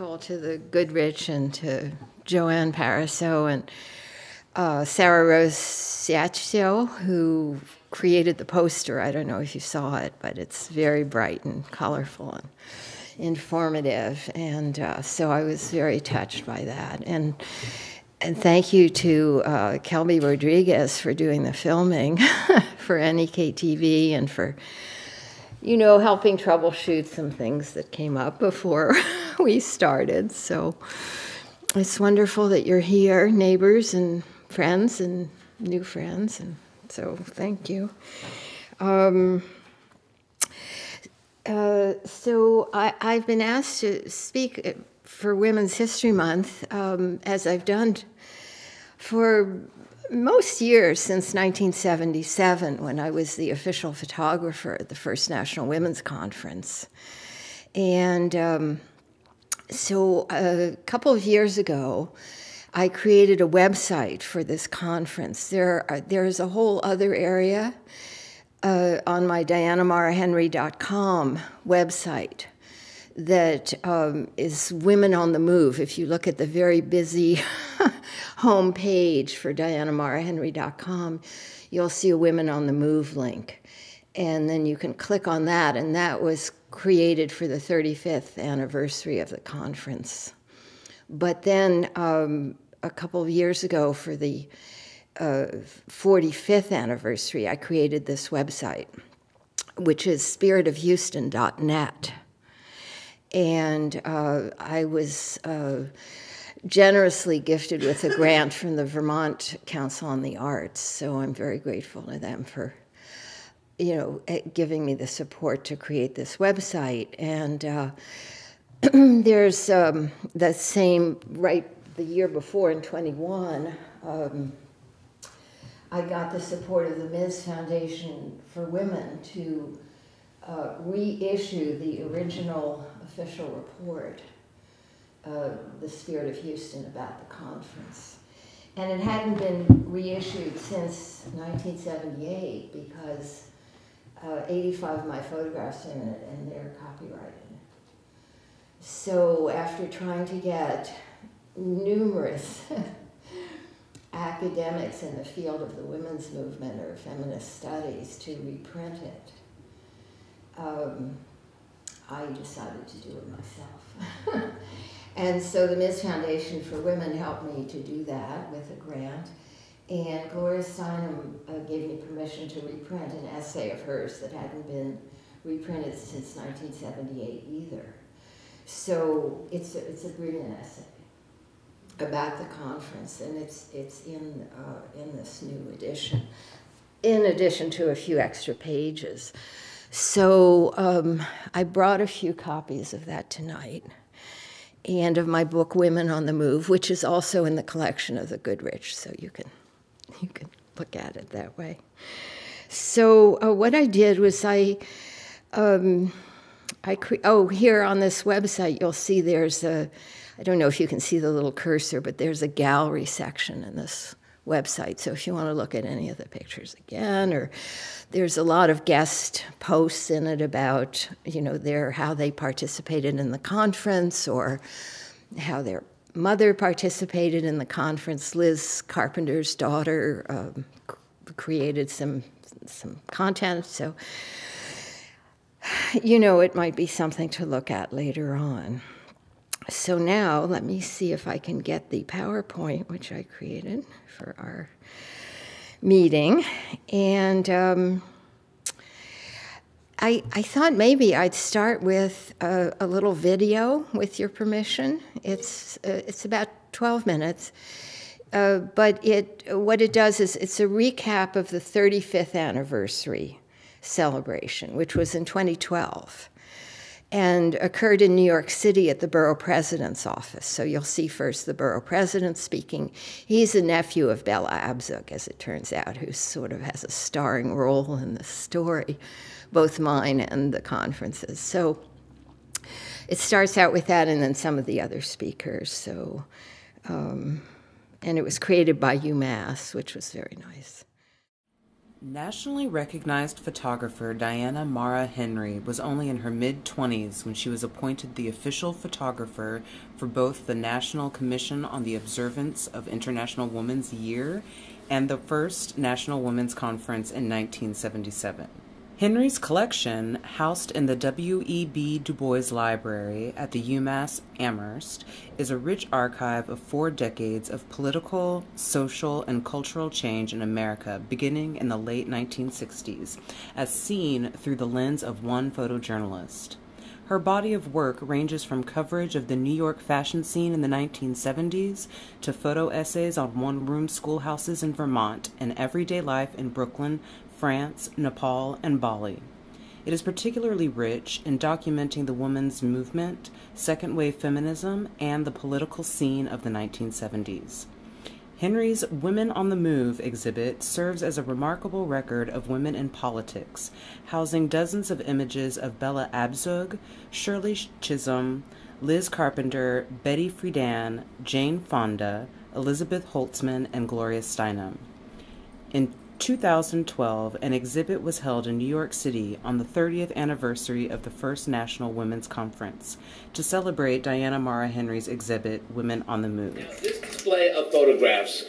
grateful to the Goodrich and to Joanne Pariseau and uh, Sarah Rose Ciaccio, who created the poster. I don't know if you saw it, but it's very bright and colorful and informative. And uh, so I was very touched by that. And and thank you to uh, Kelby Rodriguez for doing the filming for NEK TV and for, you know, helping troubleshoot some things that came up before we started. So it's wonderful that you're here, neighbors and friends and new friends. And so thank you. Um, uh, so I, have been asked to speak for Women's History Month, um, as I've done for most years since 1977, when I was the official photographer at the first National Women's Conference. And um, so a couple of years ago, I created a website for this conference. There, are, there's a whole other area uh, on my dianamarahenry.com website that um, is Women on the Move. If you look at the very busy homepage for dianamarahenry.com, you'll see a Women on the Move link. And then you can click on that, and that was created for the 35th anniversary of the conference. But then um, a couple of years ago, for the uh, 45th anniversary, I created this website, which is spiritofhouston.net and uh, I was uh, generously gifted with a grant from the Vermont Council on the Arts. So I'm very grateful to them for, you know, eh, giving me the support to create this website. And uh, there's um, the same right the year before in 21. Um, I got the support of the Ms. Foundation for Women to uh, reissue the original official report, uh, The Spirit of Houston, about the conference. And it hadn't been reissued since 1978 because uh, 85 of my photographs in it and they're copyrighted. So after trying to get numerous academics in the field of the women's movement or feminist studies to reprint it, um, I decided to do it myself. and so the Ms. Foundation for Women helped me to do that with a grant. And Gloria Steinem uh, gave me permission to reprint an essay of hers that hadn't been reprinted since 1978 either. So it's a, it's a brilliant essay about the conference, and it's, it's in, uh, in this new edition, in addition to a few extra pages. So um, I brought a few copies of that tonight and of my book Women on the Move, which is also in the collection of the Goodrich, so you can you can look at it that way. So uh, what I did was I um, I oh here on this website you'll see there's a I don't know if you can see the little cursor, but there's a gallery section in this website. So if you want to look at any of the pictures again, or there's a lot of guest posts in it about, you know, their how they participated in the conference or how their mother participated in the conference. Liz Carpenter's daughter um, created some some content, so you know it might be something to look at later on. So now let me see if I can get the PowerPoint, which I created for our meeting. And um, I, I thought maybe I'd start with a, a little video, with your permission. It's, uh, it's about 12 minutes. Uh, but it, what it does is it's a recap of the 35th anniversary celebration, which was in 2012 and occurred in New York City at the borough president's office. So you'll see first the borough president speaking. He's a nephew of Bella Abzug, as it turns out, who sort of has a starring role in the story, both mine and the conferences. So it starts out with that and then some of the other speakers. So, um, and it was created by UMass, which was very nice. Nationally recognized photographer Diana Mara Henry was only in her mid 20s when she was appointed the official photographer for both the National Commission on the Observance of International Women's Year and the first National Women's Conference in 1977. Henry's collection, housed in the W.E.B. Du Bois Library at the UMass Amherst, is a rich archive of four decades of political, social, and cultural change in America beginning in the late 1960s, as seen through the lens of one photojournalist. Her body of work ranges from coverage of the New York fashion scene in the 1970s to photo essays on one room schoolhouses in Vermont and everyday life in Brooklyn, France, Nepal, and Bali. It is particularly rich in documenting the women's movement, second wave feminism, and the political scene of the 1970s. Henry's Women on the Move exhibit serves as a remarkable record of women in politics, housing dozens of images of Bella Abzug, Shirley Chisholm, Liz Carpenter, Betty Friedan, Jane Fonda, Elizabeth Holtzman, and Gloria Steinem. In 2012, an exhibit was held in New York City on the 30th anniversary of the first National Women's Conference to celebrate Diana Mara Henry's exhibit, Women on the Move. This display of photographs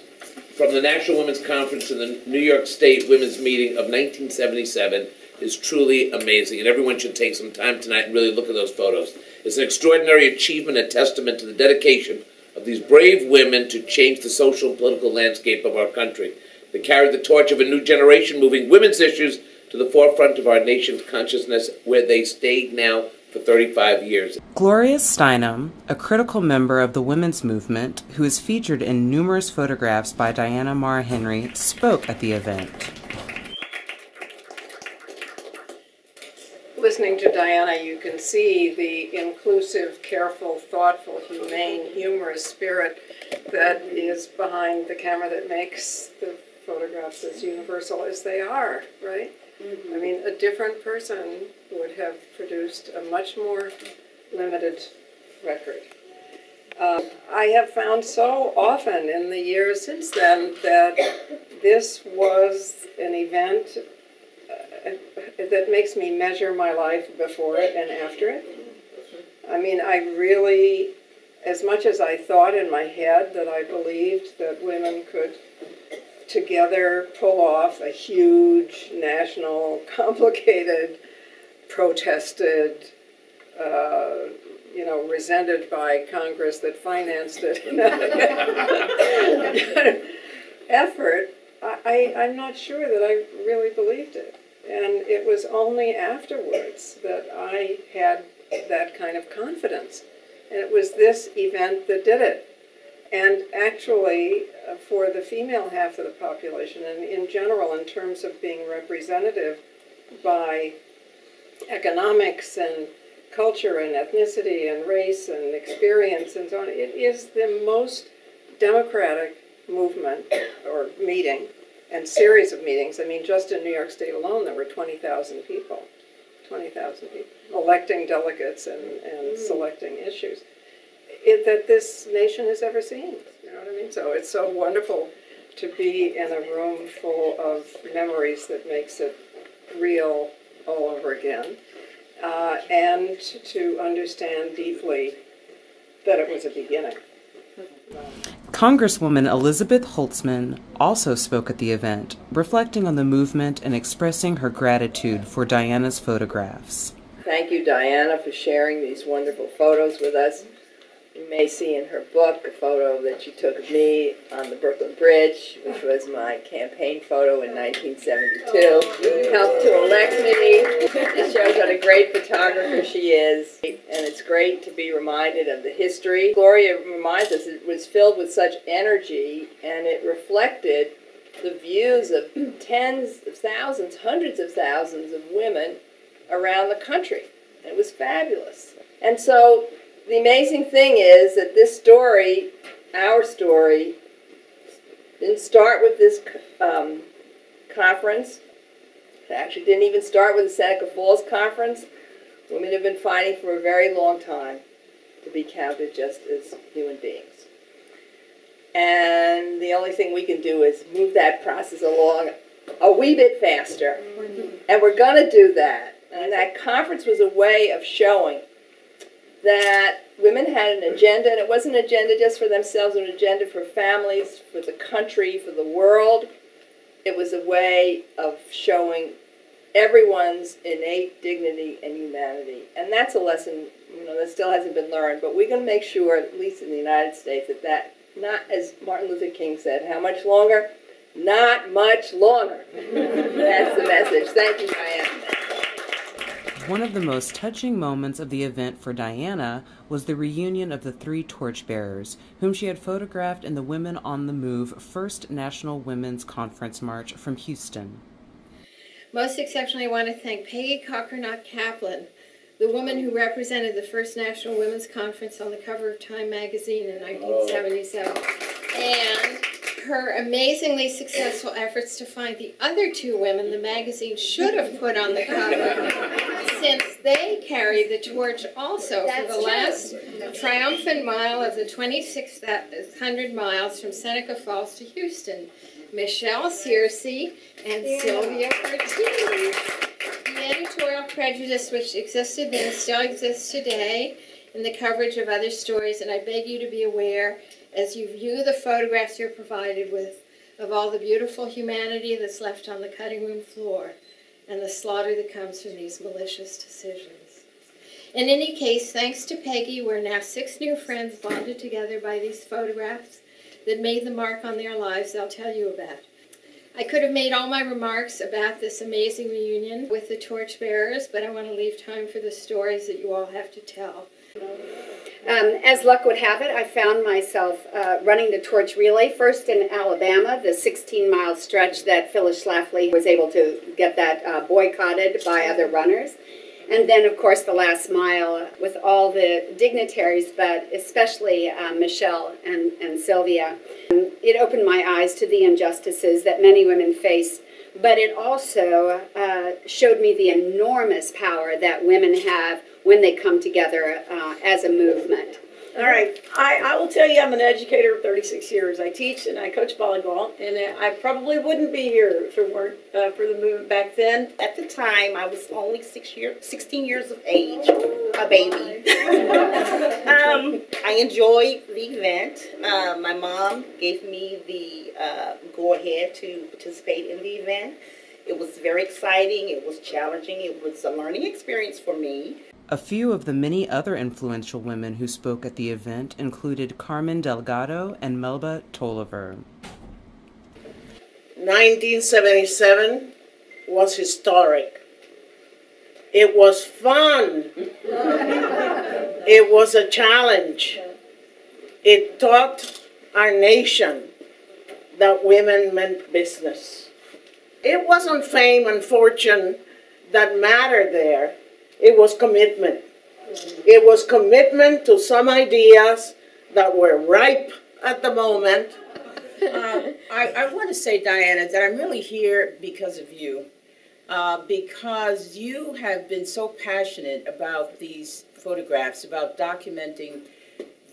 from the National Women's Conference and the New York State Women's Meeting of 1977 is truly amazing, and everyone should take some time tonight and really look at those photos. It's an extraordinary achievement and testament to the dedication of these brave women to change the social and political landscape of our country. They carried the torch of a new generation, moving women's issues to the forefront of our nation's consciousness, where they stayed now for 35 years. Gloria Steinem, a critical member of the women's movement who is featured in numerous photographs by Diana Mara Henry, spoke at the event. Listening to Diana, you can see the inclusive, careful, thoughtful, humane, humorous spirit that is behind the camera that makes the photographs as universal as they are, right? Mm-hmm. I mean, a different person would have produced a much more limited record. Uh, I have found so often in the years since then that this was an event uh, that makes me measure my life before it and after it. I mean, I really, as much as I thought in my head that I believed that women could together pull off a huge national, complicated, protested, uh, you know, resented by Congress that financed it effort, I, I'm not sure that I really believed it. And it was only afterwards that I had that kind of confidence. And it was this event that did it. And actually, uh, for the female half of the population, and in general, in terms of being representative by economics and culture and ethnicity and race and experience and so on, it is the most democratic movement or meeting and series of meetings. I mean, just in New York State alone, there were 20,000 people, 20,000 people electing delegates and, and mm. selecting issues it, that this nation has ever seen. You know what I mean? So it's so wonderful to be in a room full of memories that makes it real all over again, uh, and to understand deeply that it was a beginning. Congresswoman Elizabeth Holtzman also spoke at the event, reflecting on the movement and expressing her gratitude for Diana's photographs. Thank you, Diana, for sharing these wonderful photos with us. You may see in her book a photo that she took of me on the Brooklyn Bridge, which was my campaign photo in 1972. Helped to elect me. It shows what a great photographer she is, and it's great to be reminded of the history. Gloria reminds us it was filled with such energy, and it reflected the views of tens of thousands, hundreds of thousands of women around the country. It was fabulous. And so the amazing thing is that this story, our story, didn't start with this um, conference. It actually didn't even start with the Seneca Falls conference. Women have been fighting for a very long time to be counted just as human beings. And the only thing we can do is move that process along a wee bit faster. And we're going to do that. And that conference was a way of showing that women had an agenda, and it wasn't an agenda just for themselves, an agenda for families, for the country, for the world. It was a way of showing everyone's innate dignity and humanity. And that's a lesson, you know, that still hasn't been learned, but we're going to make sure, at least in the United States, that that, not as Martin Luther King said, how much longer? Not much longer. that's the message. Thank you, Diane. One of the most touching moments of the event for Diana was the reunion of the three torchbearers, whom she had photographed in the Women on the Move First National Women's Conference March from Houston. Most exceptionally, I want to thank Peggy Kokernot Kaplan, the woman who represented the First National Women's Conference on the cover of Time magazine in 1977, and her amazingly successful efforts to find the other two women the magazine should have put on the cover, since they carry the torch also for the last triumphant mile of the 2,600 miles from Seneca Falls to Houston. Michelle Searcy and yeah. Sylvia Ortiz. The editorial prejudice which existed then still exists today in the coverage of other stories, and I beg you to be aware as you view the photographs you're provided with of all the beautiful humanity that's left on the cutting room floor and the slaughter that comes from these malicious decisions. In any case, thanks to Peggy, we're now six new friends bonded together by these photographs that made the mark on their lives I'll tell you about. I could have made all my remarks about this amazing reunion with the torchbearers, but I want to leave time for the stories that you all have to tell. Um, as luck would have it, I found myself uh, running the torch relay first in Alabama, the 16 mile stretch that Phyllis Schlafly was able to get that uh, boycotted by other runners. And then, of course, the last mile with all the dignitaries, but especially uh, Michelle and, and Sylvia. It opened my eyes to the injustices that many women face, but it also uh, showed me the enormous power that women have when they come together uh, as a movement. All right. I, I will tell you, I'm an educator of 36 years. I teach and I coach volleyball, and I probably wouldn't be here if it weren't uh, for the movement back then. At the time, I was only six year, 16 years of age, a baby. um, I enjoyed the event. Uh, my mom gave me the uh, go ahead to participate in the event. It was very exciting. It was challenging. It was a learning experience for me. A few of the many other influential women who spoke at the event included Carmen Delgado and Melba Tolliver. 1977 was historic. It was fun. it was a challenge. It taught our nation that women meant business. It wasn't fame and fortune that mattered there it was commitment. It was commitment to some ideas that were ripe at the moment. Uh, I, I want to say, Diana, that I'm really here because of you. Uh, because you have been so passionate about these photographs, about documenting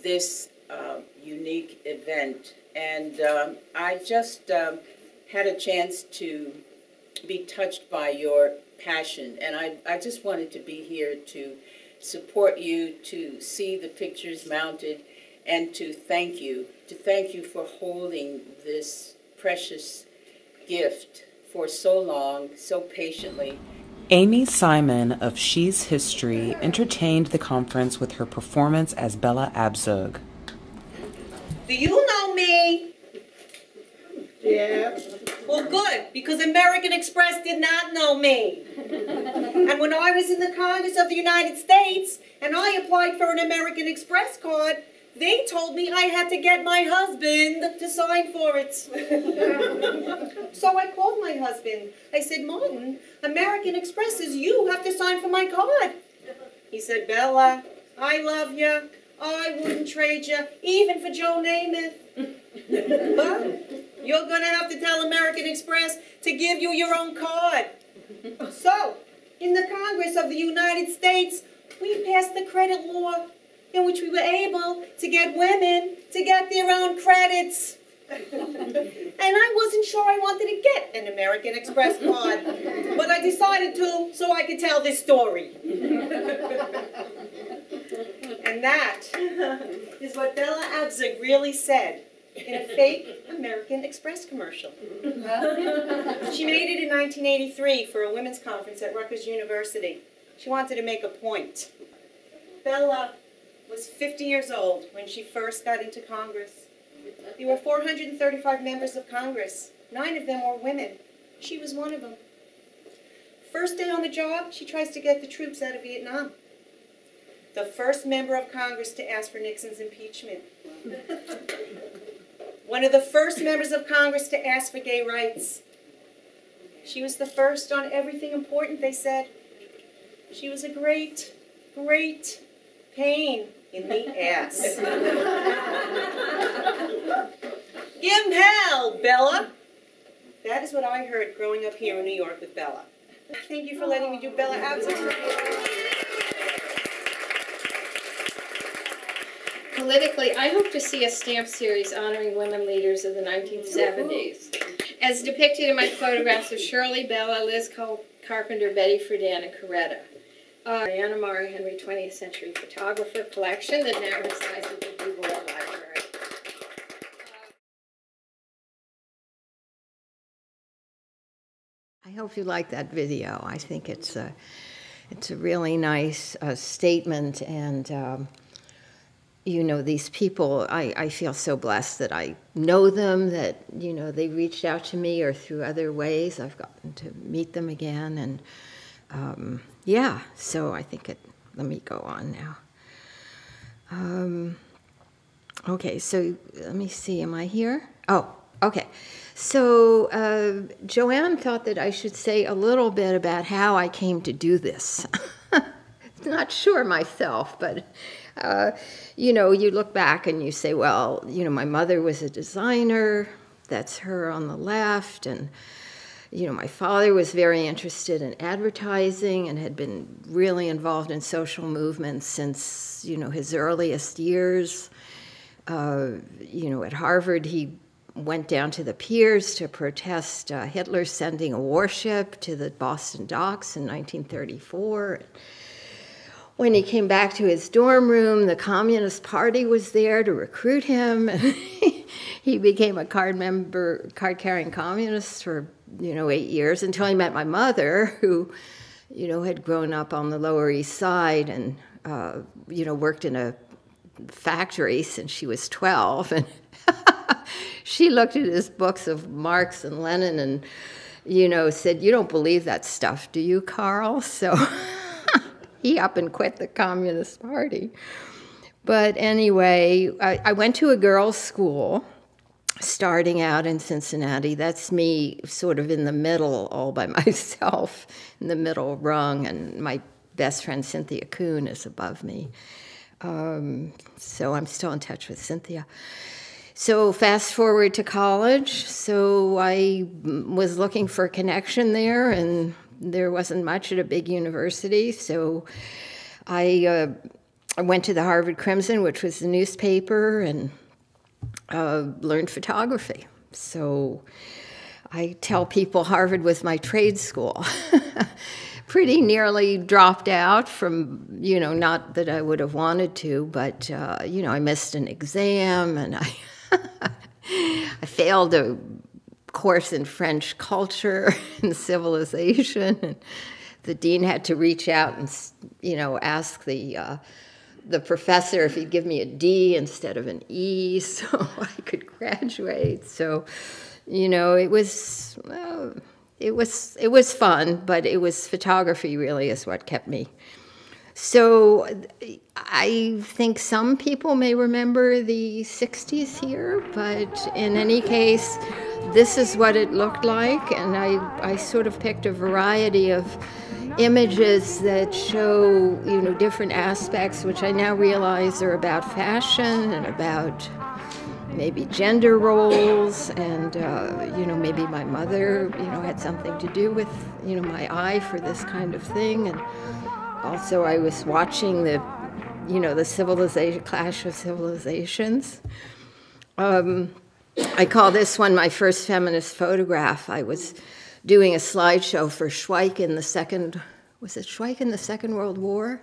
this uh, unique event. And um, I just um, had a chance to be touched by your passion. And I, I just wanted to be here to support you, to see the pictures mounted, and to thank you, to thank you for holding this precious gift for so long, so patiently. Amy Simon of She's History entertained the conference with her performance as Bella Abzug. Do you know me? Yeah. Well, good, because American Express did not know me. and when I was in the Congress of the United States and I applied for an American Express card, they told me I had to get my husband to sign for it. so I called my husband. I said, Martin, American Express says you have to sign for my card. He said, Bella, I love you. I wouldn't trade you, even for Joe Namath. but you're going to have to tell American Express to give you your own card. So, in the Congress of the United States, we passed the credit law in which we were able to get women to get their own credits. And I wasn't sure I wanted to get an American Express card, but I decided to so I could tell this story. And that is what Bella Abzug really said in a fake American Express commercial. She made it in 1983 for a women's conference at Rutgers University. She wanted to make a point. Bella was 50 years old when she first got into Congress. There were 435 members of Congress. Nine of them were women. She was one of them. First day on the job, she tries to get the troops out of Vietnam. The first member of Congress to ask for Nixon's impeachment. One of the first members of Congress to ask for gay rights. She was the first on everything important, they said. She was a great, great pain in the ass. Give 'em hell, Bella. That is what I heard growing up here in New York with Bella. Thank you for letting me do Bella Abzug. Politically, I hope to see a stamp series honoring women leaders of the 1970s. As depicted in my photographs of Shirley, Bella, Liz Col- Carpenter, Betty Friedan, and Coretta. Uh, Diana Mara Henry 20th Century Photographer Collection that now resides at the Du Library. I hope you like that video. I think it's a, it's a really nice uh, statement, and um, you know, these people, I, I feel so blessed that I know them, that, you know, they reached out to me or through other ways. I've gotten to meet them again, and um, yeah, so I think it, let me go on now. Um, okay, so let me see, am I here? Oh, okay. So uh, Joanne thought that I should say a little bit about how I came to do this. Not sure myself, but uh, you know, you look back and you say, well, you know, my mother was a designer. That's her on the left, and you know, my father was very interested in advertising and had been really involved in social movements since you know his earliest years. Uh, you know, at Harvard, he went down to the piers to protest uh, Hitler sending a warship to the Boston docks in 1934. When he came back to his dorm room, the Communist Party was there to recruit him. he became a card member, card-carrying communist for you know eight years until he met my mother, who you know had grown up on the Lower East Side and uh, you know worked in a factory since she was 12 and she looked at his books of Marx and Lenin and, you know, said, You don't believe that stuff, do you, Carl? So he up and quit the Communist Party. But anyway, I, I went to a girls' school starting out in Cincinnati. That's me sort of in the middle, all by myself, in the middle rung, and my best friend Cynthia Kuhn is above me. Um, so I'm still in touch with Cynthia. So fast forward to college. So I was looking for a connection there, and there wasn't much at a big university. So I, uh, went to the Harvard Crimson, which was the newspaper, and uh, learned photography. So I tell people Harvard was my trade school. Pretty nearly dropped out from, you know, not that I would have wanted to, but, uh, you know, I missed an exam and I. I failed a course in French culture and civilization. And the dean had to reach out and, you know, ask the uh, the professor if he'd give me a D instead of an E, so I could graduate. So, you know, it was uh, it was it was fun, but it was photography really is what kept me so I think some people may remember the 60s here, but in any case, this is what it looked like, and I, I sort of picked a variety of images that show, you know, different aspects, which I now realize are about fashion and about maybe gender roles, and uh, you know, maybe my mother, you know, had something to do with, you know, my eye for this kind of thing, and also I was watching the, you know, the civilization clash of civilizations. Um, I call this one my first feminist photograph. I was doing a slideshow for Schweik in the second, was it Schweik in the Second World War?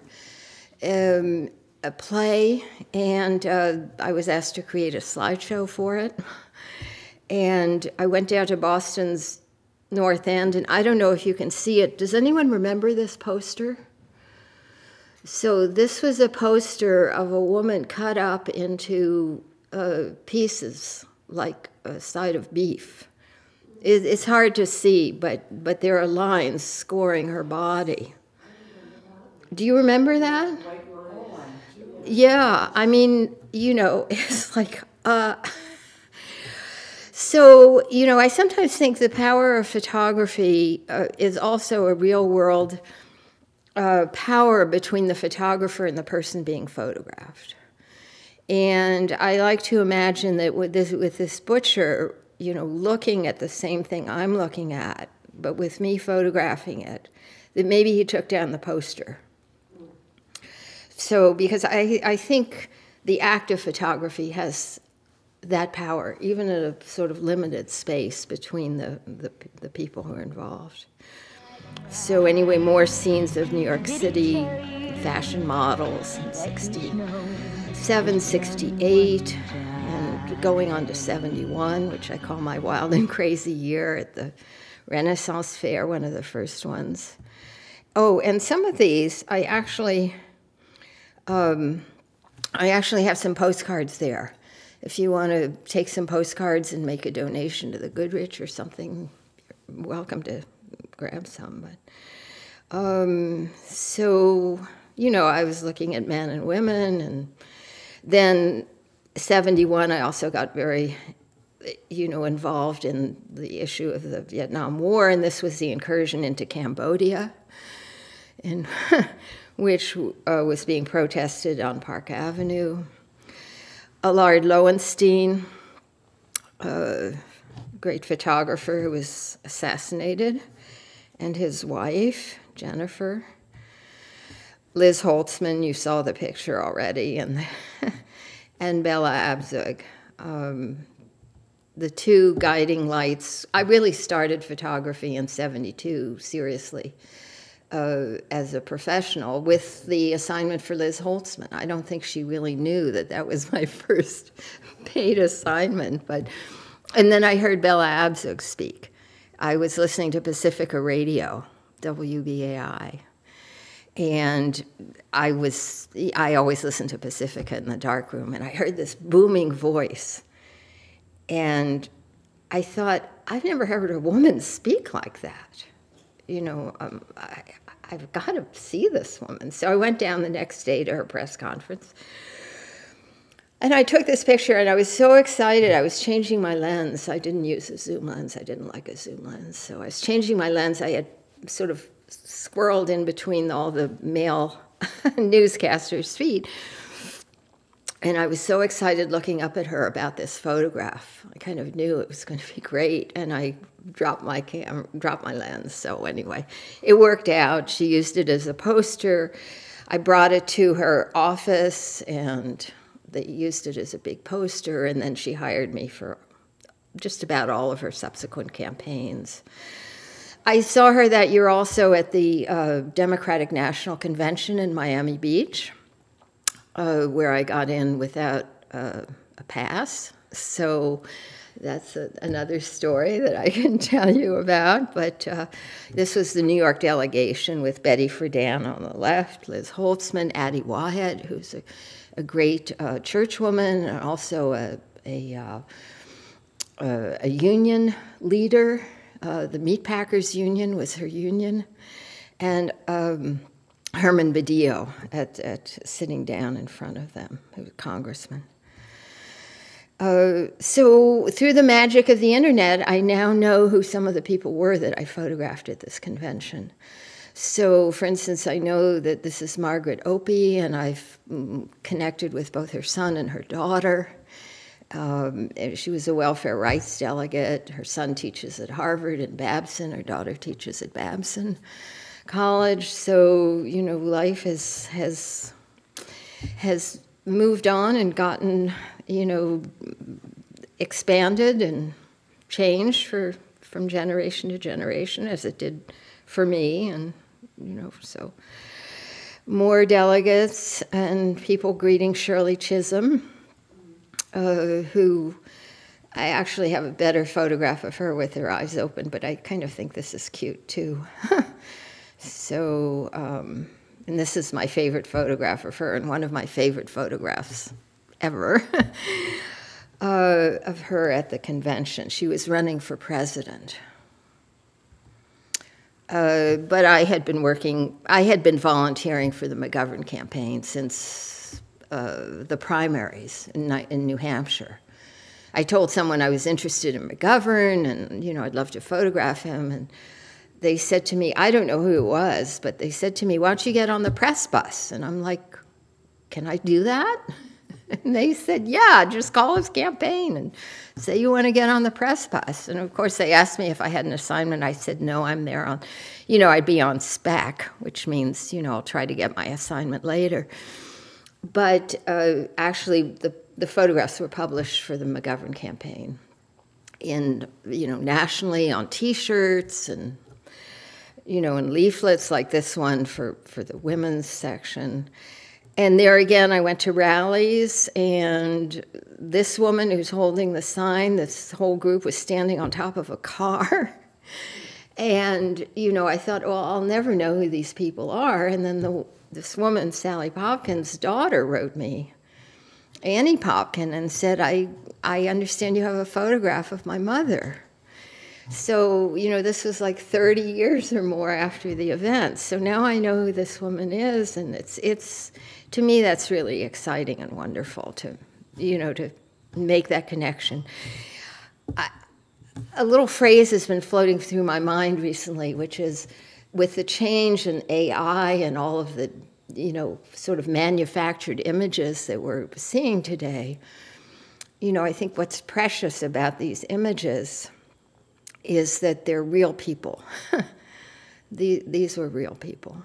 Um, a play, and uh, I was asked to create a slideshow for it. And I went down to Boston's North End, and I don't know if you can see it. Does anyone remember this poster? So, this was a poster of a woman cut up into uh, pieces like a side of beef. It, it's hard to see, but, but there are lines scoring her body. Do you remember that? Yeah, I mean, you know, it's like, uh, so, you know, I sometimes think the power of photography uh, is also a real world uh, power between the photographer and the person being photographed. And I like to imagine that with this, with this butcher, you know, looking at the same thing I'm looking at, but with me photographing it, that maybe he took down the poster. So, because I, I think the act of photography has that power, even in a sort of limited space between the, the, the people who are involved. So, anyway, more scenes of New York City fashion models in 67, 68, and going on to 71, which I call my wild and crazy year at the Renaissance Fair, one of the first ones. Oh, and some of these I actually, um, I actually have some postcards there if you want to take some postcards and make a donation to the Goodrich or something, you're welcome to grab some. But um, so you know, I was looking at men and women, and then 71, I also got very you know, involved in the issue of the Vietnam War, and this was the incursion into Cambodia, in, which uh, was being protested on Park Avenue. Allard Lowenstein, a great photographer who was assassinated, and his wife, Jennifer. Liz Holtzman, you saw the picture already, and, and Bella Abzug. Um, the two guiding lights. I really started photography in 72, seriously uh, as a professional with the assignment for Liz Holtzman. I don't think she really knew that that was my first paid assignment, but and then I heard Bella Abzug speak. I was listening to Pacifica Radio, WBAI, and I was I always listen to Pacifica in the dark room, and I heard this booming voice, and I thought I've never heard a woman speak like that you know, um, I, I've got to see this woman. So I went down the next day to her press conference. And I took this picture and I was so excited. I was changing my lens. I didn't use a zoom lens. I didn't like a zoom lens. So I was changing my lens. I had sort of squirreled in between all the male newscasters' feet. And I was so excited looking up at her about this photograph. I kind of knew it was going to be great. And I dropped my cam, dropped my lens. So anyway, it worked out. She used it as a poster. I brought it to her office, and they used it as a big poster. And then she hired me for just about all of her subsequent campaigns. I saw her that year also at the uh, Democratic National Convention in Miami Beach, uh, where I got in without uh, a pass. So that's a, another story that I can tell you about. But uh, this was the New York delegation with Betty Friedan on the left, Liz Holtzman, Addie Wyatt, who's a, a great uh, churchwoman and also a, a, uh, a union leader. Uh, the Meatpackers Union was her union. And um, Herman Badillo at, at sitting down in front of them, who was a congressman. Uh, so, through the magic of the internet, I now know who some of the people were that I photographed at this convention. So, for instance, I know that this is Margaret Opie, and I've mm, connected with both her son and her daughter. Um, she was a welfare rights delegate. Her son teaches at Harvard and Babson. Her daughter teaches at Babson College. So, you know, life has has has moved on and gotten, you know, expanded and changed for from generation to generation, as it did for me, and you know, so more delegates and people greeting Shirley Chisholm, uh, who I actually have a better photograph of her with her eyes open, but I kind of think this is cute too. so, um, and this is my favorite photograph of her, and one of my favorite photographs ever uh, of her at the convention. She was running for president. Uh, but I had been working, I had been volunteering for the McGovern campaign since uh, the primaries in, in New Hampshire. I told someone I was interested in McGovern and, you know, I'd love to photograph him. And they said to me, I don't know who it was, but they said to me, why don't you get on the press bus? And I'm like, can I do that? And they said, yeah, just call his campaign and say you want to get on the press bus. And of course, they asked me if I had an assignment. I said, no, I'm there on, you know, I'd be on spec, which means, you know, I'll try to get my assignment later. But uh, actually, the, the photographs were published for the McGovern campaign in, you know, nationally on T-shirts and, you know, in leaflets like this one for, for the women's section. And there again, I went to rallies, and this woman who's holding the sign, this whole group was standing on top of a car. and, you know, I thought, well, I'll never know who these people are. And then the, this woman, Sally Popkin's daughter, wrote me, Annie Popkin, and said, I, I understand you have a photograph of my mother. So, you know, this was like 30 years or more after the event. So now I know who this woman is, and it's, it's, to me, that's really exciting and wonderful to, you know, to make that connection. I, a little phrase has been floating through my mind recently, which is with the change in AI and all of the, you know, sort of manufactured images that we're seeing today, you know, I think what's precious about these images is that they're real people. the, these were real people.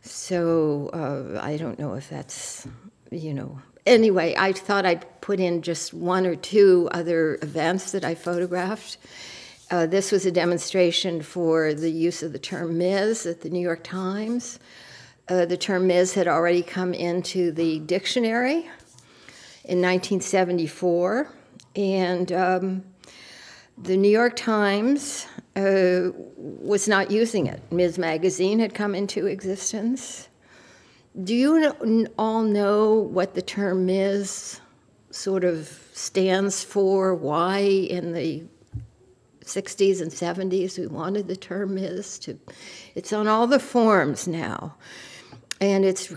So uh, I don't know if that's, you know. Anyway, I thought I'd put in just one or two other events that I photographed. Uh, this was a demonstration for the use of the term Ms. at the New York Times. Uh, the term Ms. had already come into the dictionary in 1974, and um, the New York Times uh, was not using it. Ms. Magazine had come into existence. Do you all know what the term Ms. sort of stands for? Why in the 60s and 70s we wanted the term Ms. to? It's on all the forms now, and it's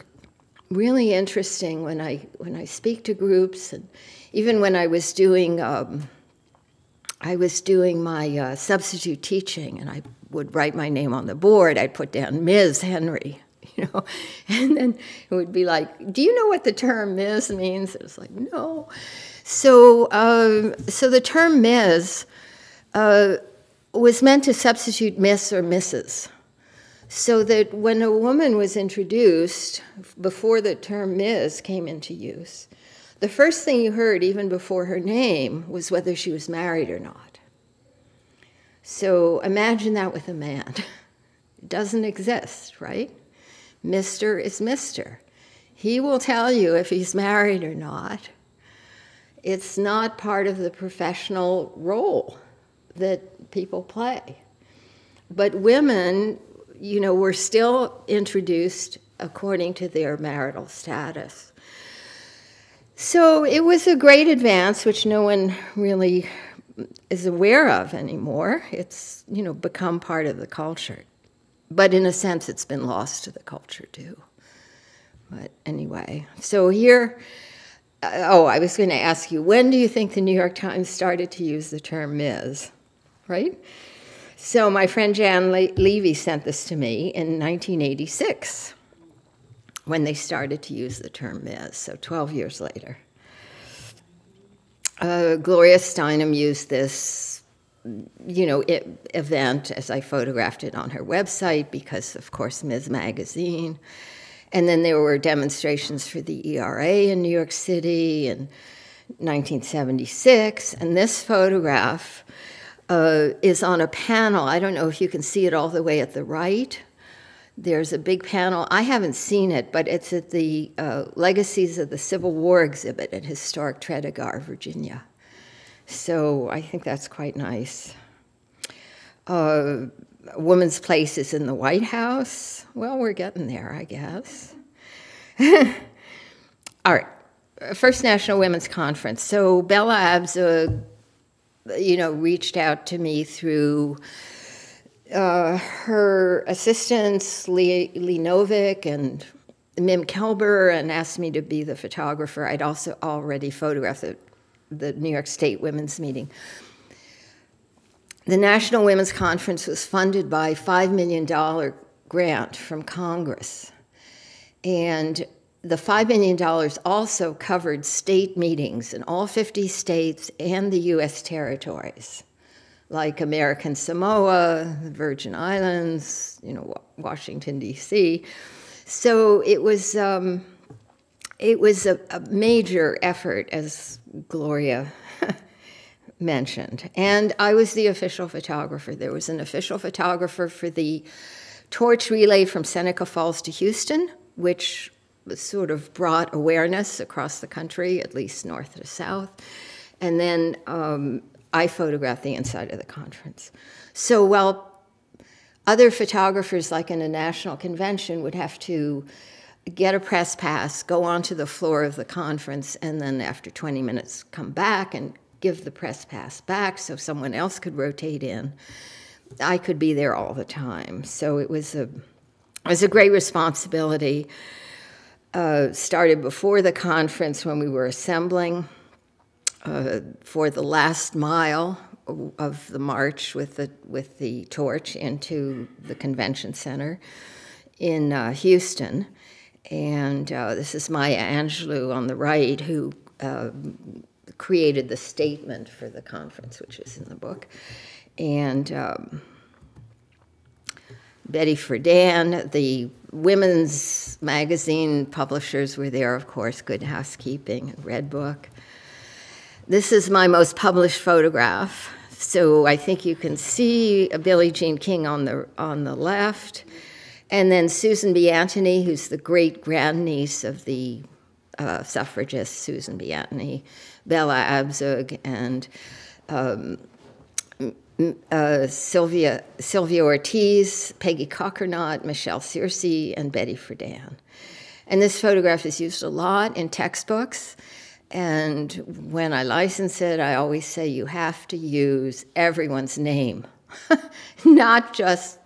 really interesting when I when I speak to groups and even when I was doing. Um, I was doing my uh, substitute teaching, and I would write my name on the board. I'd put down Ms. Henry, you know, and then it would be like, "Do you know what the term Ms. means?" It was like, "No." So, um, so the term Ms. Uh, was meant to substitute Miss or Mrs. So that when a woman was introduced before the term Ms. came into use, the first thing you heard, even before her name, was whether she was married or not. So imagine that with a man. It doesn't exist, right? Mr. is Mr. He will tell you if he's married or not. It's not part of the professional role that people play. But women, you know, were still introduced according to their marital status. So it was a great advance, which no one really is aware of anymore. It's, you know, become part of the culture. But in a sense, it's been lost to the culture too. But anyway, so here, uh, oh, I was going to ask you, when do you think the New York Times started to use the term Ms., right? So my friend Jan Le Levy sent this to me in 1986 when they started to use the term Ms., so 12 years later. Uh, Gloria Steinem used this, you know, it, event as I photographed it on her website because, of course, Ms. Magazine. And then there were demonstrations for the ERA in New York City, in 1976, and this photograph uh, is on a panel. I don't know if you can see it all the way at the right. There's a big panel. I haven't seen it, but it's at the uh, Legacies of the Civil War exhibit at Historic Tredegar, Virginia. So I think that's quite nice. Uh, woman's place is in the White House. Well, we're getting there, I guess. All right. First National Women's Conference. So Bella Abzug, you know, reached out to me through uh, her assistants, Lee, Lee Novick and Mim Kelber, and asked me to be the photographer. I'd also already photographed the, the New York State Women's Meeting. The National Women's Conference was funded by a $5 million grant from Congress. And the $5 million also covered state meetings in all 50 states and the U.S. territories, like American Samoa, the Virgin Islands, you know, Washington, D.C. So it was, um, it was a, a major effort, as Gloria mentioned. And I was the official photographer. There was an official photographer for the torch relay from Seneca Falls to Houston, which sort of brought awareness across the country, at least north to south. And then um, I photographed the inside of the conference. So while other photographers, like in a national convention, would have to get a press pass, go onto the floor of the conference, and then after 20 minutes come back and give the press pass back so someone else could rotate in. I could be there all the time. So it was a, it was a great responsibility uh, started before the conference when we were assembling uh, for the last mile of the march with the with the torch into the convention center in uh, Houston, and uh, this is Maya Angelou on the right who uh, created the statement for the conference, which is in the book, and. Um, Betty Friedan, the women's magazine publishers were there, of course, Good Housekeeping, Redbook. This is my most published photograph. So I think you can see Billie Jean King on the, on the left, and then Susan B. Anthony, who's the great grandniece of the uh, suffragist Susan B. Anthony, Bella Abzug, and um, uh, Sylvia, Sylvia Ortiz, Peggy Kokernot, Michelle Cearcy, and Betty Friedan. And this photograph is used a lot in textbooks. And when I license it, I always say you have to use everyone's name, not just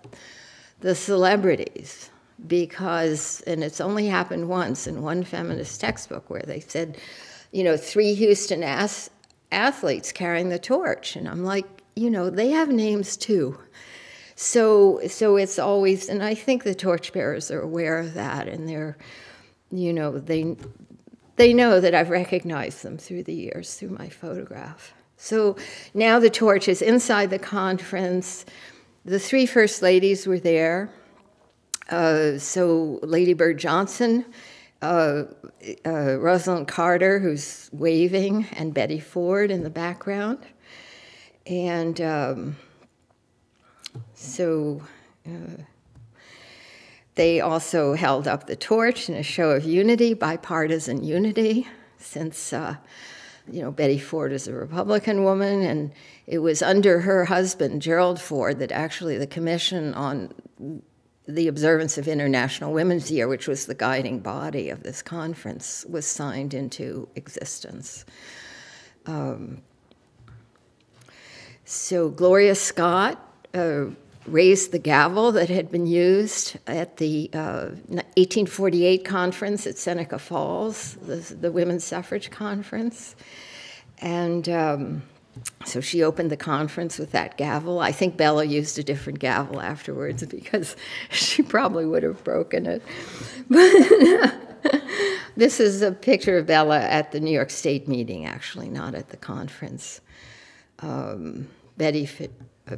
the celebrities. Because, and it's only happened once in one feminist textbook where they said, you know, three Houston athletes carrying the torch. And I'm like, you know, they have names too. So, so it's always, and I think the torchbearers are aware of that, and they're, you know, they, they know that I've recognized them through the years through my photograph. So now the torch is inside the conference. The three first ladies were there. Uh, so Lady Bird Johnson, uh, uh, Rosalynn Carter, who's waving, and Betty Ford in the background. And um, so uh, they also held up the torch in a show of unity, bipartisan unity, since, uh, you know, Betty Ford is a Republican woman, and it was under her husband, Gerald Ford, that actually the Commission on the Observance of International Women's Year, which was the guiding body of this conference, was signed into existence. Um, so Gloria Scott uh, raised the gavel that had been used at the uh, 1848 conference at Seneca Falls, the, the Women's Suffrage Conference. And um, so she opened the conference with that gavel. I think Bella used a different gavel afterwards because she probably would have broken it. But this is a picture of Bella at the New York State meeting, actually, not at the conference. Um, Betty, uh,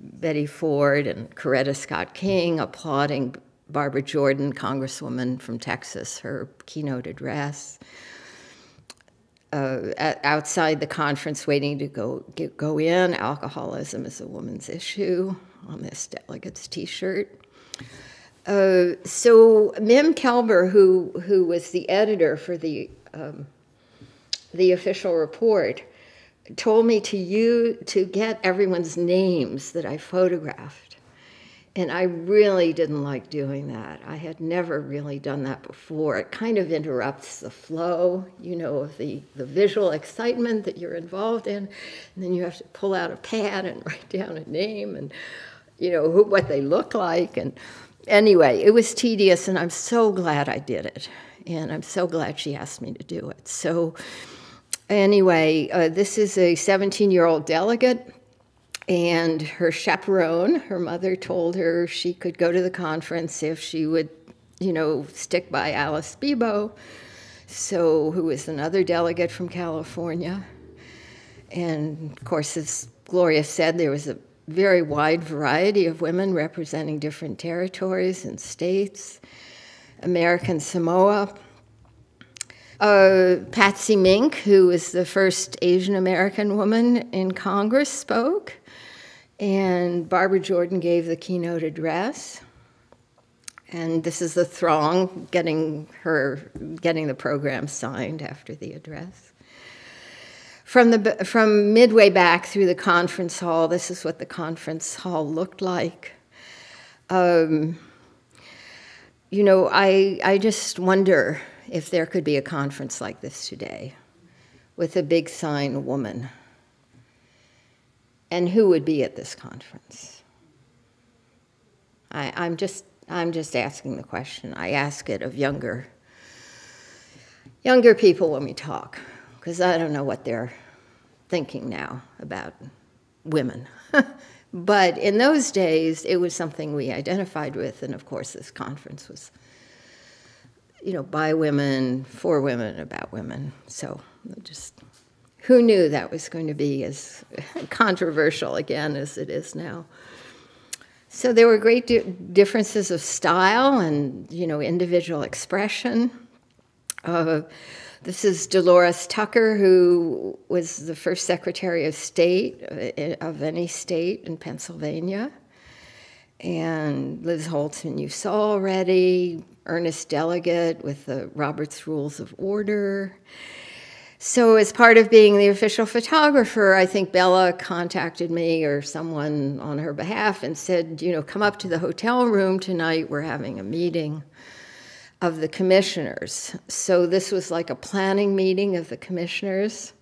Betty Ford and Coretta Scott King applauding Barbara Jordan, Congresswoman from Texas, her keynote address. uh, outside the conference waiting to go, get, go in. Alcoholism is a woman's issue on this delegate's t shirt. Uh, so Mim Kelber, who, who was the editor for the, um, the official report, told me to you to get everyone's names that I photographed. And I really didn't like doing that. I had never really done that before. It kind of interrupts the flow, you know, of the, the visual excitement that you're involved in. And then you have to pull out a pad and write down a name and, you know, who, what they look like. And anyway, it was tedious, and I'm so glad I did it. And I'm so glad she asked me to do it. So, anyway, uh, this is a 17 year old delegate and her chaperone, her mother told her she could go to the conference if she would, you know, stick by Alice Bebo, so who was another delegate from California. And of course, as Gloria said, there was a very wide variety of women representing different territories and states. American Samoa. Uh, Patsy Mink, who was the first Asian American woman in Congress, spoke. And Barbara Jordan gave the keynote address. And this is the throng getting her getting the program signed after the address. From the from midway back through the conference hall, this is what the conference hall looked like. Um, you know, I I just wonder if there could be a conference like this today, with a big sign, "Woman." and who would be at this conference? I, am just I'm just asking the question. I ask it of younger younger people when we talk, because I don't know what they're thinking now about women. but in those days, it was something we identified with, and of course, this conference was, you know, by women, for women, about women. So just who knew that was going to be as controversial again as it is now? So there were great di differences of style and you know individual expression. Uh, this is Dolores Tucker, who was the first Secretary of State uh, of any state in Pennsylvania. And Liz Holtzman, you saw already, Earnest Delegate with the Robert's Rules of Order. So, as part of being the official photographer, I think Bella contacted me or someone on her behalf and said, you know, come up to the hotel room tonight. We're having a meeting of the commissioners. So, this was like a planning meeting of the commissioners.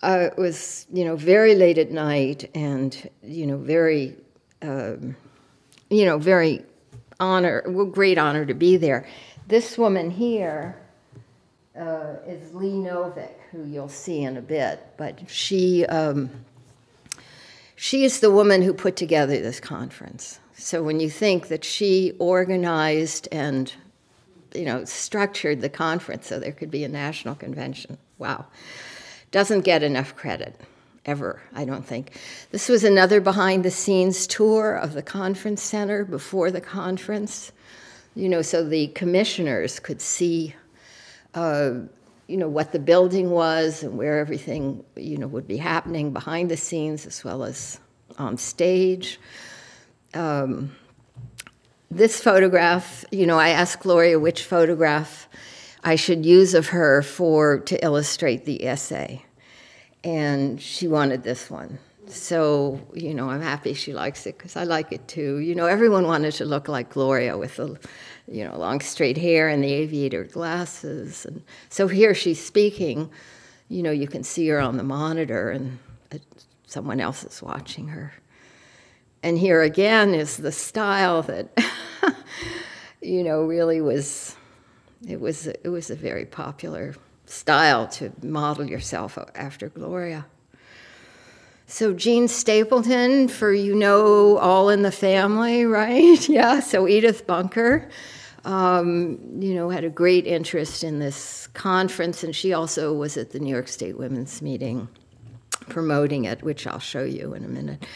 Uh, it was, you know, very late at night and, you know, very, um, you know, very honor, well, great honor to be there. This woman here uh, is Lee Novick, who you'll see in a bit, but she um, she is the woman who put together this conference. So when you think that she organized and you know structured the conference so there could be a national convention, wow, doesn't get enough credit ever, I don't think. This was another behind the scenes tour of the conference center before the conference, you know, so the commissioners could see uh, you know, what the building was and where everything, you know, would be happening behind the scenes as well as on stage. Um, this photograph, you know, I asked Gloria which photograph I should use of her for to illustrate the essay, and she wanted this one. So, you know, I'm happy she likes it because I like it too. You know, everyone wanted to look like Gloria with the you know, long straight hair and the aviator glasses. And so here she's speaking, you know, you can see her on the monitor and uh, someone else is watching her. And here again is the style that, you know, really was, it was, it was a very popular style to model yourself after Gloria. So Jean Stapleton, for you know, all in the family, right? yeah. So Edith Bunker, um, you know, had a great interest in this conference, and she also was at the New York State Women's Meeting promoting it, which I'll show you in a minute.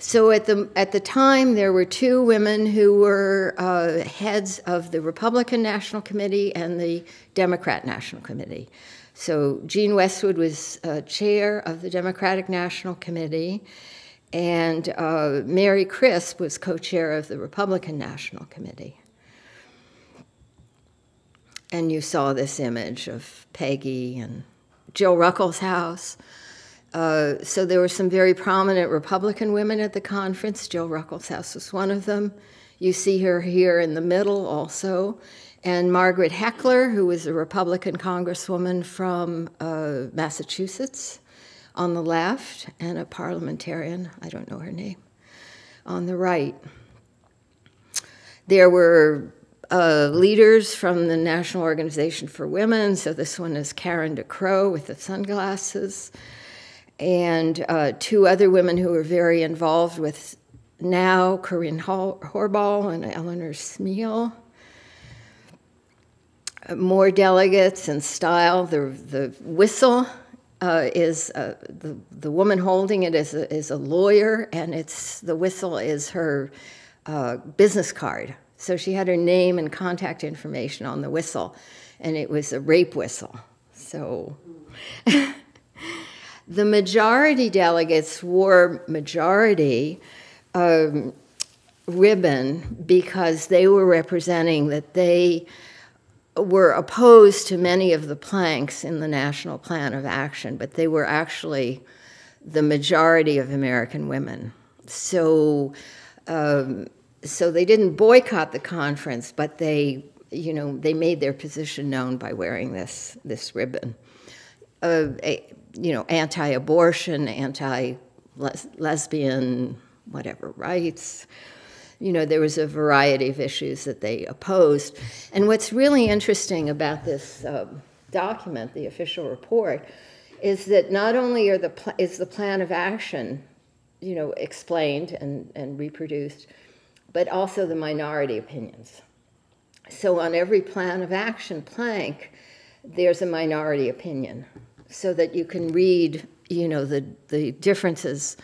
So at the at the time, there were two women who were uh, heads of the Republican National Committee and the Democrat National Committee. So Jean Westwood was uh, chair of the Democratic National Committee, and uh, Mary Crisp was co-chair of the Republican National Committee. And you saw this image of Peggy and Jill Ruckelshaus. Uh, so there were some very prominent Republican women at the conference. Jill Ruckelshaus was one of them. You see her here in the middle also. And Margaret Heckler, who was a Republican congresswoman from uh, Massachusetts on the left, and a parliamentarian, I don't know her name, on the right. There were uh, leaders from the National Organization for Women. So this one is Karen DeCrow with the sunglasses. And uh, two other women who were very involved with now, Koryne Horbal and Eleanor Smeal. Uh, more delegates and style. The, the whistle uh, is uh, the, the woman holding it is a, is a lawyer, and it's the whistle is her uh, business card so she had her name and contact information on the whistle, and it was a rape whistle. So the majority delegates wore majority um, ribbon because they were representing that they were opposed to many of the planks in the National Plan of Action, but they were actually the majority of American women. So um, so they didn't boycott the conference, but they, you know, they made their position known by wearing this this ribbon. Uh, you know, anti-abortion, anti-lesbian, whatever rights. You know, there was a variety of issues that they opposed. And what's really interesting about this uh, document, the official report, is that not only are the is the plan of action, you know, explained and, and reproduced, but also the minority opinions. So on every plan of action plank, there's a minority opinion so that you can read, you know, the, the differences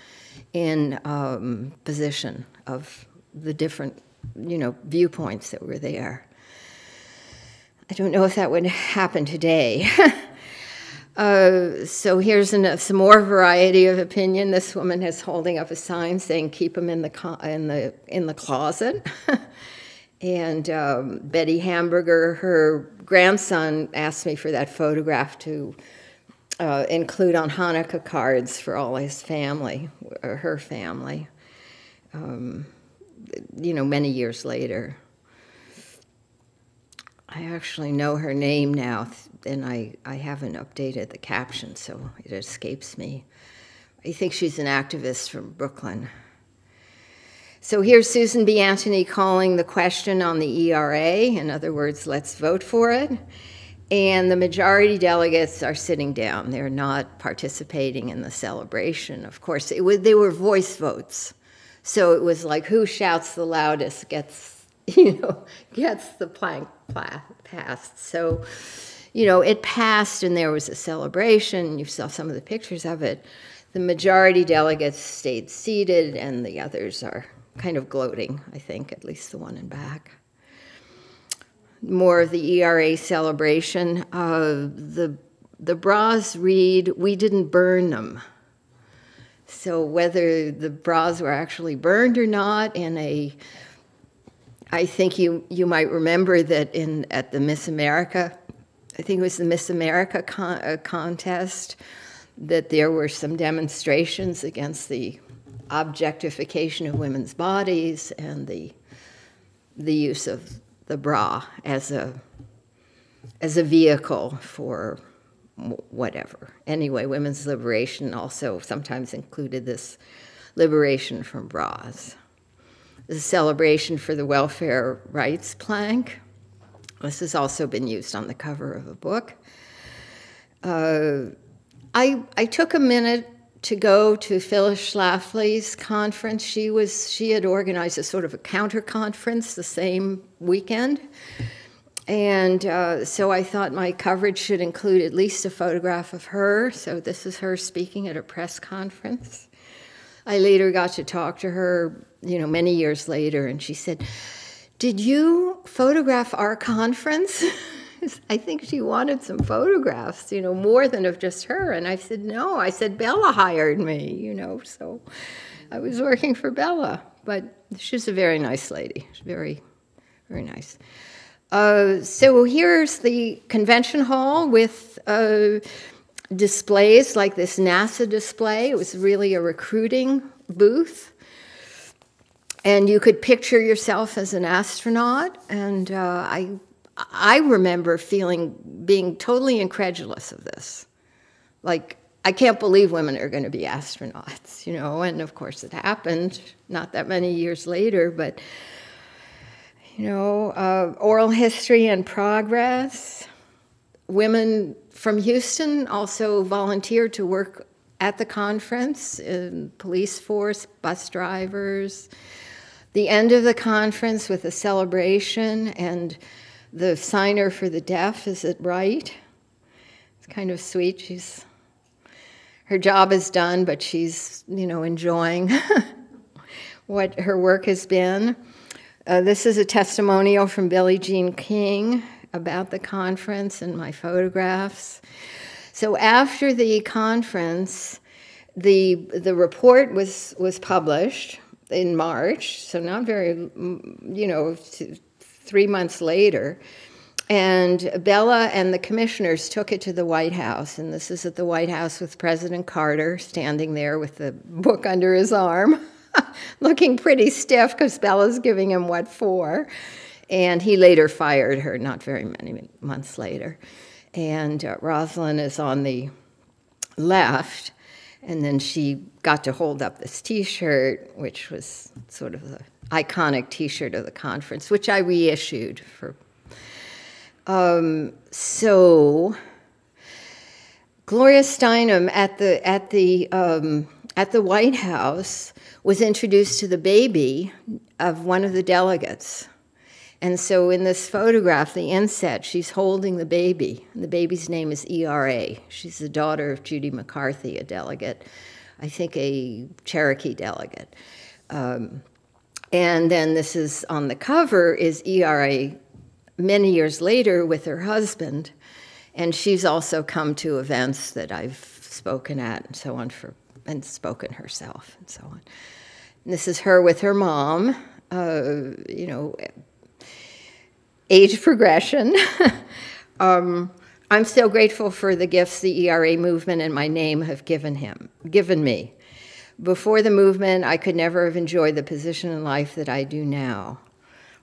in um, position of the different, you know, viewpoints that were there. I don't know if that would happen today. Uh, so here's an, some more variety of opinion. This woman is holding up a sign saying "Keep them in the in the in the closet." and um, Betty Hamburger, her grandson, asked me for that photograph to uh, include on Hanukkah cards for all his family or her family. Um, you know, many years later. I actually know her name now, and I, I haven't updated the caption, so it escapes me. I think she's an activist from Brooklyn. So here's Susan B. Anthony calling the question on the ERA. In other words, let's vote for it. And the majority delegates are sitting down. They're not participating in the celebration. Of course, it was, they were voice votes. So it was like who shouts the loudest gets, you know, gets the plank passed. So, you know, it passed and there was a celebration. You saw some of the pictures of it. The majority delegates stayed seated and the others are kind of gloating, I think, at least the one in back. More of the ERA celebration. Uh, the, the bras read, we didn't burn them. So whether the bras were actually burned or not in a I think you, you might remember that in at the Miss America, I think it was the Miss America con uh, contest, that there were some demonstrations against the objectification of women's bodies and the the use of the bra as a as a vehicle for whatever. Anyway, women's liberation also sometimes included this liberation from bras the celebration for the welfare rights plank. This has also been used on the cover of a book. Uh, I, I took a minute to go to Phyllis Schlafly's conference. She was she had organized a sort of a counter conference the same weekend, and uh, so I thought my coverage should include at least a photograph of her. So this is her speaking at a press conference. I later got to talk to her you know, many years later, and she said, Did you photograph our conference? I think she wanted some photographs, you know, more than of just her. And I said, no. I said, Bella hired me, you know, so I was working for Bella. But she's a very nice lady. She's very, very nice. Uh, so here's the convention hall with uh, displays like this NASA display. It was really a recruiting booth. And you could picture yourself as an astronaut. And uh, I, I remember feeling, being totally incredulous of this. Like, I can't believe women are going to be astronauts, you know. And of course, it happened not that many years later, but you know, uh, oral history and progress. Women from Houston also volunteered to work at the conference in police force, bus drivers. The end of the conference with a celebration and the signer for the deaf is at right. It's kind of sweet. She's her job is done, but she's, you know, enjoying what her work has been. Uh, this is a testimonial from Billie Jean King about the conference and my photographs. So after the conference, the the report was was published in March, so not very, you know, three months later. And Bella and the commissioners took it to the White House, and this is at the White House with President Carter standing there with the book under his arm. looking pretty stiff because Bella's giving him what for. And he later fired her, not very many months later. And uh, Rosalynn is on the left. And then she got to hold up this t shirt, which was sort of the iconic t shirt of the conference, which I reissued for. Um, so, Gloria Steinem at the, at the, um, at the White House was introduced to the baby of one of the delegates. And so in this photograph, the inset, she's holding the baby. The baby's name is ERA. She's the daughter of Judy McCarthy, a delegate, I think a Cherokee delegate. Um, and then this is on the cover is ERA many years later with her husband. And she's also come to events that I've spoken at and so on for and spoken herself and so on. And this is her with her mom, uh, you know, age progression. um, I'm so grateful for the gifts the ERA movement and my name have given him, given me. Before the movement, I could never have enjoyed the position in life that I do now.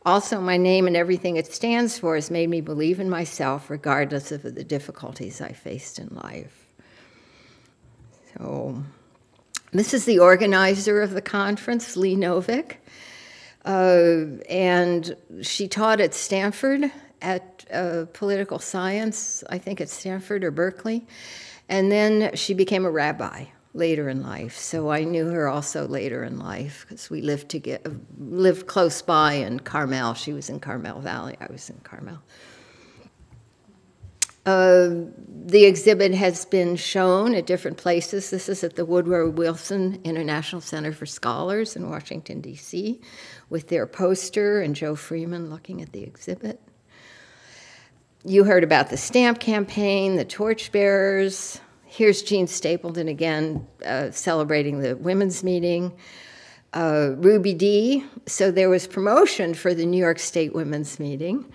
Also, my name and everything it stands for has made me believe in myself regardless of the difficulties I faced in life. So, this is the organizer of the conference, Lee Novick. Uh, and she taught at Stanford at uh, political science, I think at Stanford or Berkeley. And then she became a rabbi later in life. So I knew her also later in life because we lived to get, lived close by in Carmel. She was in Carmel Valley. I was in Carmel. Uh, the exhibit has been shown at different places. This is at the Woodrow Wilson International Center for Scholars in Washington, D.C., with their poster and Jo Freeman looking at the exhibit. You heard about the stamp campaign, the torchbearers. Here's Jean Stapleton again uh, celebrating the women's meeting. Uh, Ruby Dee. So there was promotion for the New York State Women's Meeting.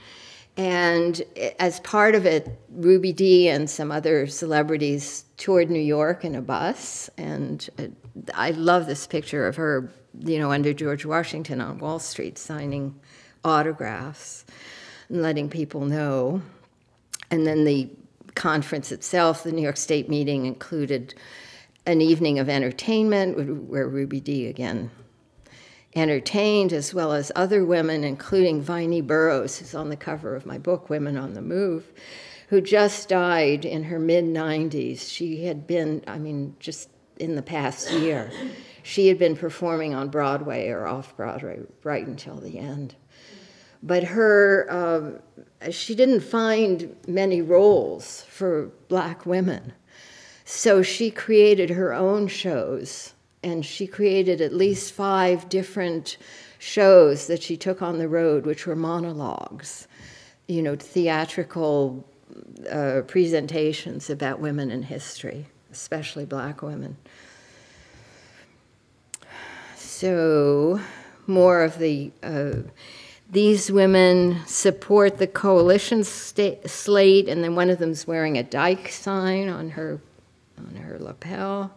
And as part of it, Ruby Dee and some other celebrities toured New York in a bus. And uh, I love this picture of her, you know, under George Washington on Wall Street signing autographs and letting people know. And then the conference itself, the New York State meeting, included an evening of entertainment where Ruby Dee again entertained, as well as other women, including Vinie Burrows, who's on the cover of my book, Women on the Move, who just died in her mid 90s. She had been, I mean, just in the past year, she had been performing on Broadway or off Broadway right until the end. But her, um, she didn't find many roles for black women. So she created her own shows and she created at least five different shows that she took on the road, which were monologues. you know, theatrical uh, presentations about women in history, especially black women. So, more of the uh, these women support the coalition slate, and then one of them's wearing a Dyke sign on her on her lapel.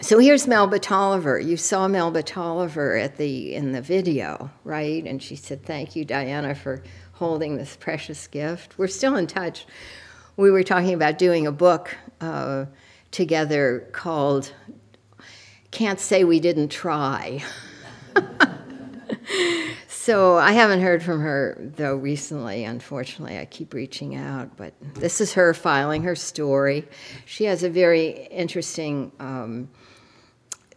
So here's Melba Tolliver. You saw Melba Tolliver at the in the video, right? And she said, "Thank you, Diana, for holding this precious gift." We're still in touch. We were talking about doing a book uh, together called "Can't Say We Didn't Try." So I haven't heard from her though recently. Unfortunately, I keep reaching out, but this is her filing her story. She has a very interesting um,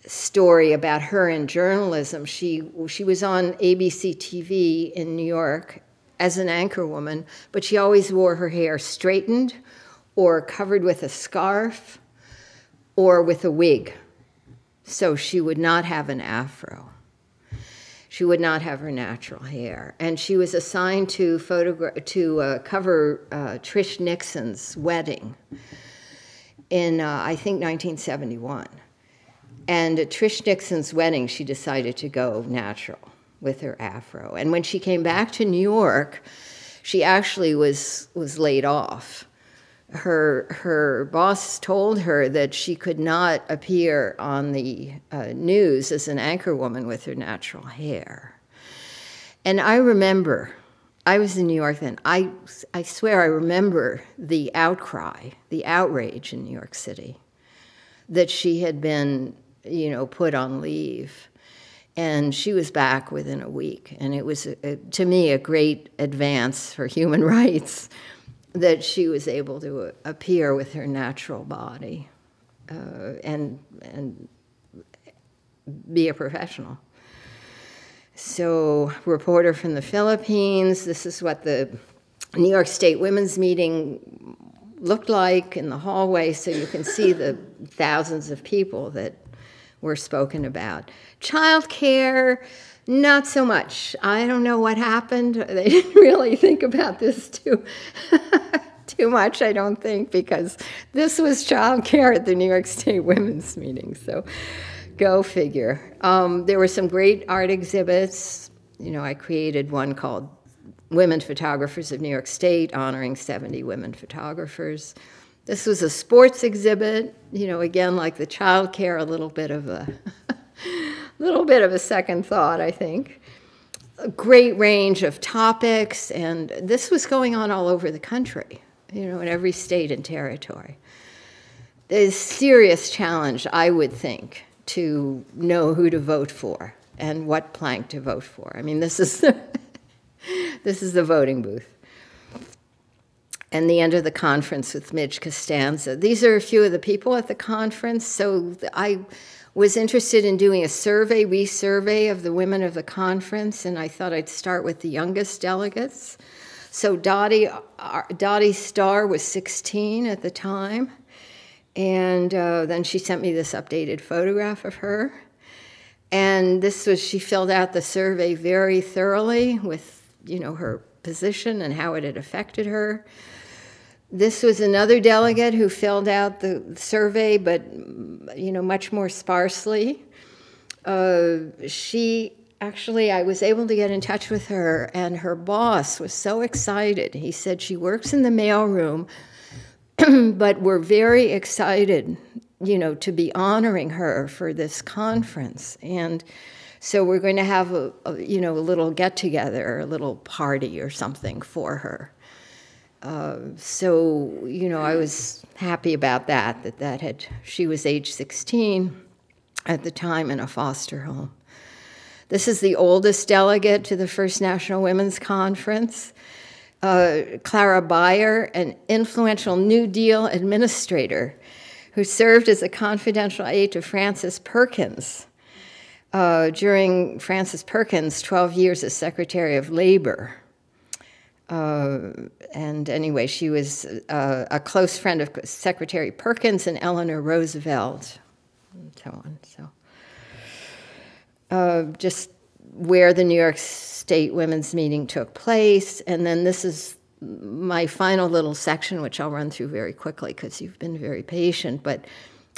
story about her in journalism. She she was on ABC TV in New York as an anchor woman, but she always wore her hair straightened or covered with a scarf or with a wig, so she would not have an afro she would not have her natural hair. And she was assigned to, photogra- to uh, cover uh, Trish Nixon's wedding in, uh, I think, 1971. And at Trish Nixon's wedding, she decided to go natural with her afro. And when she came back to New York, she actually was, was laid off her her boss told her that she could not appear on the uh, news as an anchor woman with her natural hair. And I remember, I was in New York then. I I swear I remember the outcry, the outrage in New York City, that she had been, you know, put on leave. And she was back within a week. And it was, a, to me, a great advance for human rights that she was able to appear with her natural body uh, and and be a professional. So, reporter from the Philippines. This is what the New York State Women's Meeting looked like in the hallway, so you can see the thousands of people that were spoken about. Child care not so much. I don't know what happened. They didn't really think about this too, too much, I don't think, because this was childcare at the New York State Women's Meeting. So go figure. Um, there were some great art exhibits. You know, I created one called Women Photographers of New York State, honoring 70 women photographers. This was a sports exhibit, you know, again, like the child care, a little bit of a little bit of a second thought, I think. A great range of topics, and this was going on all over the country, you know, in every state and territory. There's serious challenge, I would think, to know who to vote for and what plank to vote for. I mean, this is the, this is the voting booth. And the end of the conference with Midge Costanza. These are a few of the people at the conference. So I was interested in doing a survey, resurvey of the women of the conference, and I thought I'd start with the youngest delegates. So Dottie, uh, Dottie Starr was 16 at the time, and uh, then she sent me this updated photograph of her. And this was, she filled out the survey very thoroughly with, you know, her position and how it had affected her. This was another delegate who filled out the survey, but you know, much more sparsely. Uh, she actually, I was able to get in touch with her, and her boss was so excited. He said she works in the mailroom, but we're very excited, you know, to be honoring her for this conference. And so we're going to have a, a you know, a little get together, a little party or something for her. Uh, so you know, I was happy about that. That that had she was age 16 at the time in a foster home. This is the oldest delegate to the First National Women's Conference. Uh, Clara Beyer, an influential New Deal administrator who served as a confidential aide to Frances Perkins uh, during Frances Perkins' 12 years as Secretary of Labor. Uh, and anyway, she was uh, a close friend of Secretary Perkins and Eleanor Roosevelt, and so on. So, uh, just where the New York state women's meeting took place. And then this is my final little section, which I'll run through very quickly because you've been very patient. But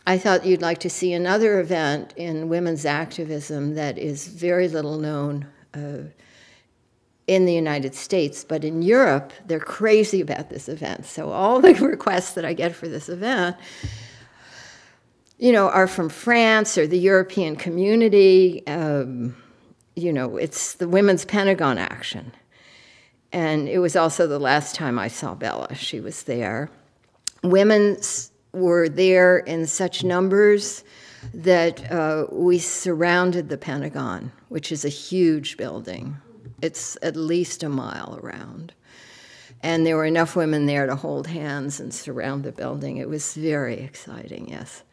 I thought you'd like to see another event in women's activism that is very little known uh, in the United States, but in Europe, they're crazy about this event. So all the requests that I get for this event, you know, are from France or the European community. Um, you know, it's the Women's Pentagon Action. And it was also the last time I saw Bella. She was there. Women were there in such numbers that uh, we surrounded the Pentagon, which is a huge building it's at least a mile around. And there were enough women there to hold hands and surround the building. It was very exciting, yes.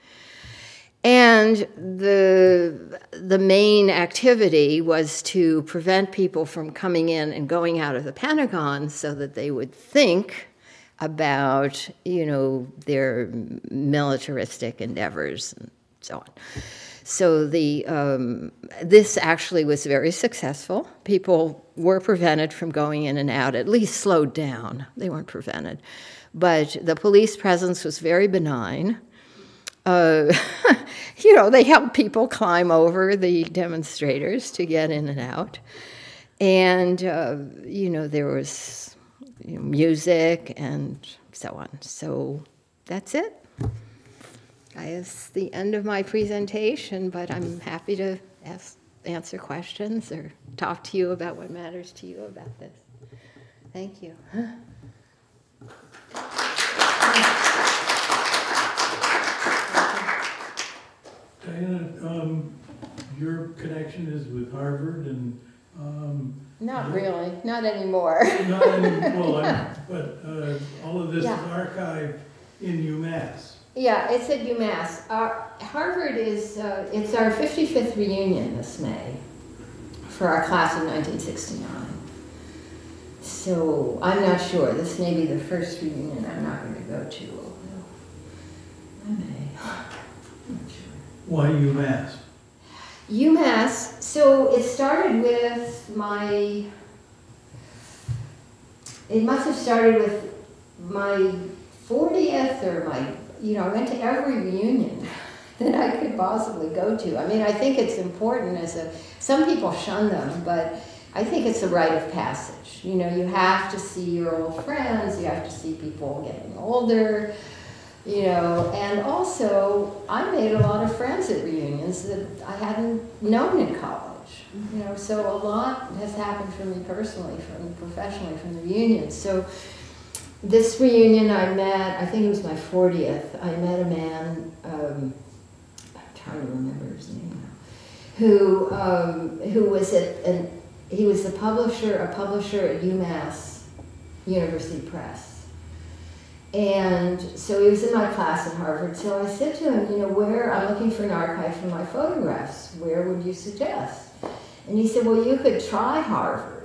And the, the main activity was to prevent people from coming in and going out of the Pentagon so that they would think about, you know, their militaristic endeavors and so on. So the um, this actually was very successful. People were prevented from going in and out, at least slowed down. They weren't prevented, but the police presence was very benign. Uh, you know, they helped people climb over the demonstrators to get in and out, and uh, you know there was you know, music and so on. So that's it. It's the end of my presentation, but I'm happy to ask, answer questions or talk to you about what matters to you about this. Thank you. Diana, um, your connection is with Harvard and um, not really, not anymore. not any, well, I'm, but uh, all of this yeah. is archived in UMass. Yeah, it's at UMass. Our, Harvard is, uh, it's our 55th reunion this May for our class of 1969. So I'm not sure. This may be the first reunion I'm not going to go to. I may. Why UMass? UMass, so it started with my, it must have started with my 40th or my you know, I went to every reunion that I could possibly go to. I mean, I think it's important as a, some people shun them, but I think it's a rite of passage. You know, you have to see your old friends, you have to see people getting older, you know, and also I made a lot of friends at reunions that I hadn't known in college. You know, so a lot has happened for me personally, from professionally, from the reunions. So this reunion I met, I think it was my 40th, I met a man, um, I'm trying to remember his name now, who, um, who was at, an, he was the publisher, a publisher at UMass University Press. And so he was in my class at Harvard. So I said to him, you know, where, I'm looking for an archive for my photographs. Where would you suggest? And he said, well, you could try Harvard.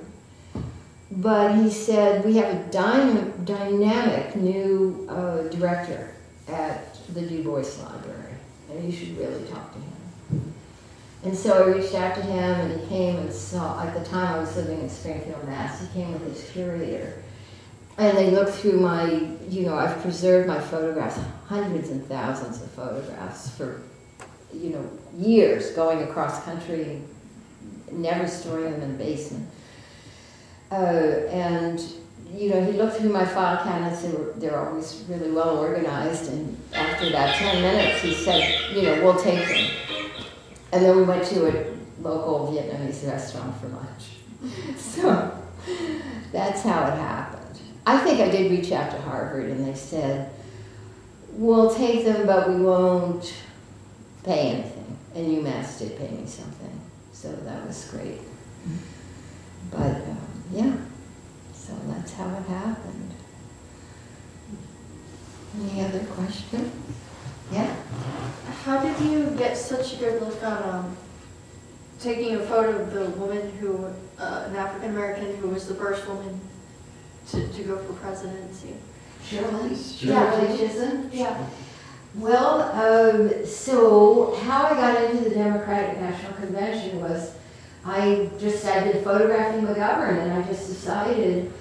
But he said, we have a dynam dynamic new uh, director at the Du Bois Library, and you should really talk to him. And so I reached out to him, and he came and saw, at the time I was living in Springfield, Mass, he came with his curator. And they looked through my, you know, I've preserved my photographs, hundreds and thousands of photographs for, you know, years, going across country, never storing them in the basement. Uh, and you know, he looked through my file cabinets, they were, they're always really well organized, and after about 10 minutes, he said, you know, we'll take them. And then we went to a local Vietnamese restaurant for lunch. So that's how it happened. I think I did reach out to Harvard, and they said, we'll take them, but we won't pay anything. And UMass did pay me something, so that was great. But, uh, yeah, so that's how it happened. Any other questions? Yeah? How did you get such a good look on um, taking a photo of the woman who, uh, an African American who was the first woman to, to go for presidency? Shirley? Shirley Chisholm? Yeah. Well, um, so how I got into the Democratic National Convention was I just, I've been photographing McGovern and I just decided,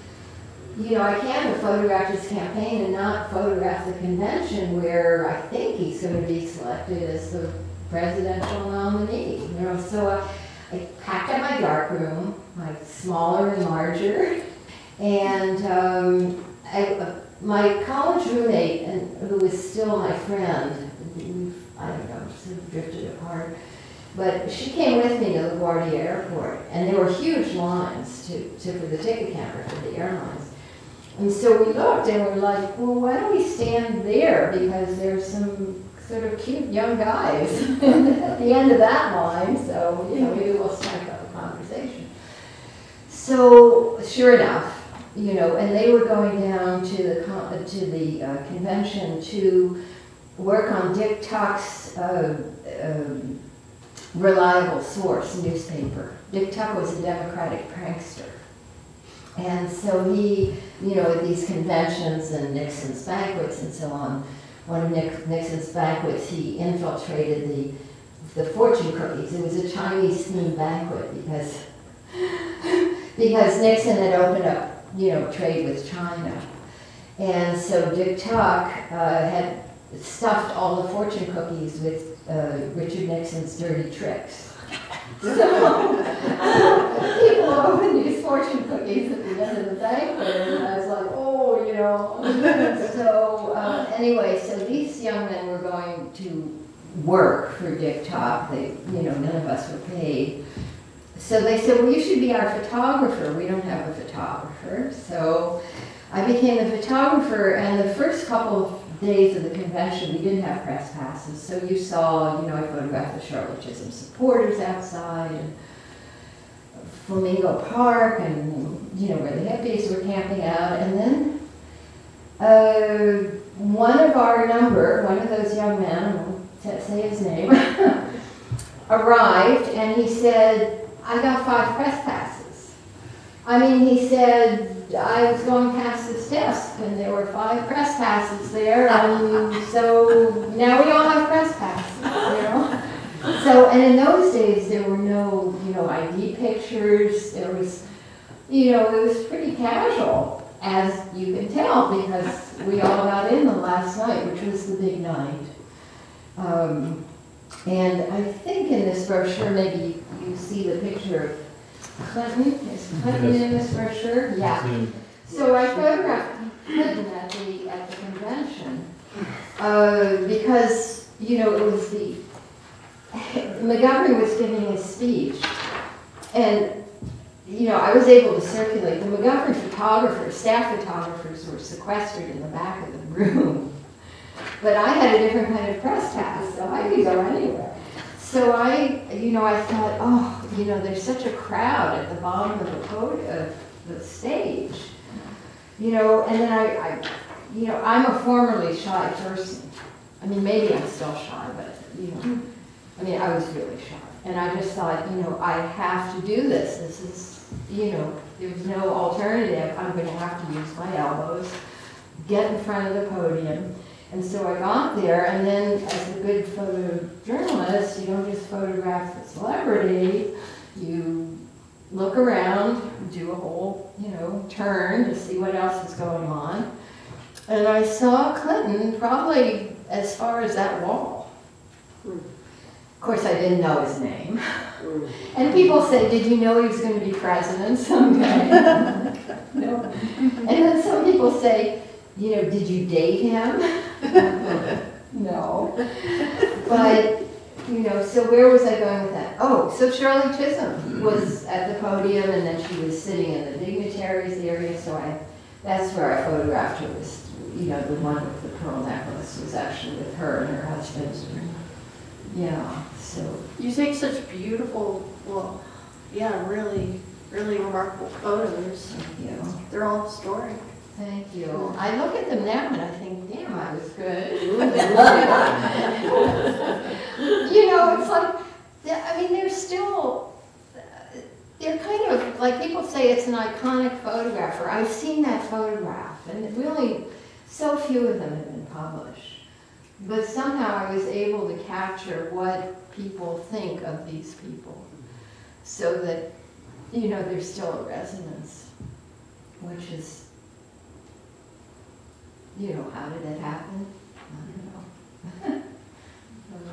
you know, I can't photograph his campaign and not photograph the convention where I think he's going to be selected as the presidential nominee. You know, so I, I packed up my darkroom, my smaller and larger, and um, I, uh, my college roommate, and who is still my friend, I don't know, sort of drifted apart, but she came with me to LaGuardia Airport, and there were huge lines to, to for the ticket counter for the airlines. And so we looked and we were like, well, why don't we stand there? Because there's some sort of cute young guys at the end of that line, so, you know, maybe we'll strike up a conversation. So, sure enough, you know, and they were going down to the, con- to the uh, convention to work on Dick Tuck's uh, um, reliable source newspaper. Dick Tuck was a Democratic prankster. And so he, you know, at these conventions and Nixon's banquets and so on, one of Nick, Nixon's banquets, he infiltrated the, the fortune cookies. It was a Chinese themed banquet because, because Nixon had opened up, you know, trade with China. And so Dick Tuck uh, had stuffed all the fortune cookies with uh, Richard Nixon's dirty tricks. So people open these fortune cookies at the end of the banquet, and I was like, oh, you know. so uh, anyway, so these young men were going to work for Dick Tuck. They, you know, none of us were paid. So they said, well, you should be our photographer. We don't have a photographer. So I became the photographer, and the first couple of days of the convention, we didn't have press passes. So you saw, you know, I photographed the Shirley Chisholm supporters outside, and Flamingo Park, and, you know, where the hippies were camping out. And then uh, one of our number, one of those young men, I won't say his name, arrived, and he said, I got five press passes. I mean, he said, I was going past this desk and there were five press passes there and so now we all have press passes, you know. So, and in those days there were no, you know, ID pictures, there was, you know, it was pretty casual, as you can tell, because we all got in the last night, which was the big night. Um, and I think in this brochure, maybe you, see the picture of Clinton, is Clinton in this brochure? Yeah. So I photographed Clinton at the, at the convention, uh, because, you know, it was the, McGovern was giving his speech, and, you know, I was able to circulate. The McGovern photographers, staff photographers were sequestered in the back of the room. But I had a different kind of press pass, so I could go anywhere. So I, you know, I thought, oh, you know, there's such a crowd at the bottom of the of the stage, you know, and then I, I, you know, I'm a formerly shy person. I mean, maybe I'm still shy, but you know, I mean, I was really shy, and I just thought, you know, I have to do this. This is, you know, there's no alternative. I'm going to have to use my elbows, get in front of the podium. And so I got there, and then as a good photojournalist, you don't just photograph the celebrity, you look around, do a whole, you know, turn to see what else is going on. And I saw Clinton probably as far as that wall. Of course, I didn't know his name. Mm. And people said, did you know he was going to be president someday? no. And then some people say, you know, did you date him? no. But, you know, so where was I going with that? Oh, so Shirley Chisholm was at the podium and then she was sitting in the dignitaries area, so I, that's where I photographed her, was, you know, the one with the pearl necklace was actually with her and her husband. Yeah, so. You take such beautiful, well, yeah, really, really remarkable photos. Thank you. They're all historic. Thank you. I look at them now and I think, damn, I was good. you know, it's like, I mean, they're still, they're kind of, like people say it's an iconic photographer. I've seen that photograph and really, so few of them have been published. But somehow I was able to capture what people think of these people. so that, you know, there's still a resonance, which is, you know, how did that happen? I don't know.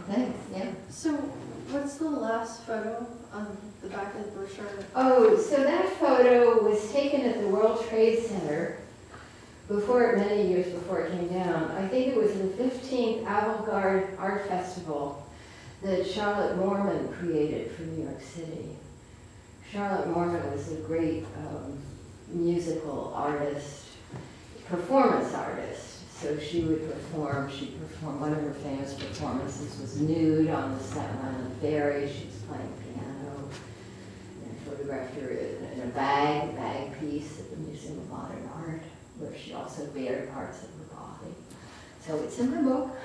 Thanks, yeah. So what's the last photo on the back of the brochure? Oh, so that photo was taken at the World Trade Center before, many years before it came down. I think it was the 15th Avant-Garde Art Festival that Charlotte Moorman created for New York City. Charlotte Moorman was a great um, musical artist, performance artist. So she would perform, she performed, one of her famous performances was nude on the Staten Island Ferry. She was playing piano and photographed her in, in a bag, a bag piece at the Museum of Modern Art, where she also bared parts of her body. So it's in her book.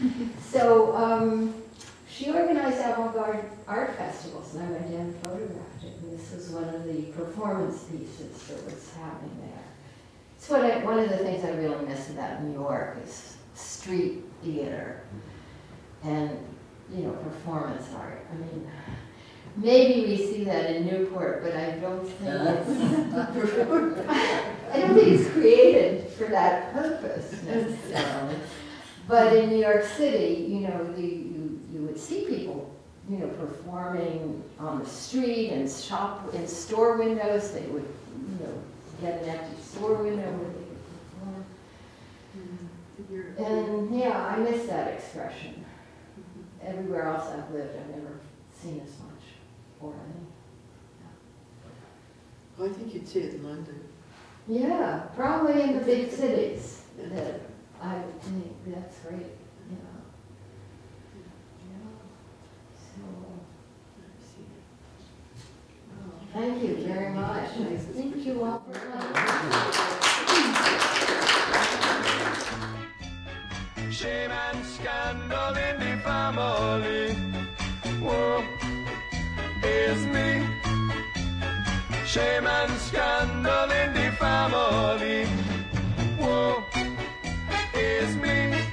so um, she organized avant-garde art festivals, and I went down and photographed it. And this was one of the performance pieces that was happening there. It's what I, one of the things I really miss about New York is street theater and, you know, performance art. I mean, maybe we see that in Newport, but I don't think it's, I don't think it's created for that purpose necessarily. But in New York City, you know, the, you, you would see people, you know, performing on the street and shop, in store windows. They would, you know, get an empty store window where they could perform. Mm-hmm. And yeah, I miss that expression. Everywhere else I've lived, I've never seen as much or any. I think you'd see it in London. Yeah, probably in the big cities that I would think that's great. Thank you very much. Thank you all for coming. Shame and scandal in the family. Whoa, is me. Shame and scandal in the family. Whoa, is me.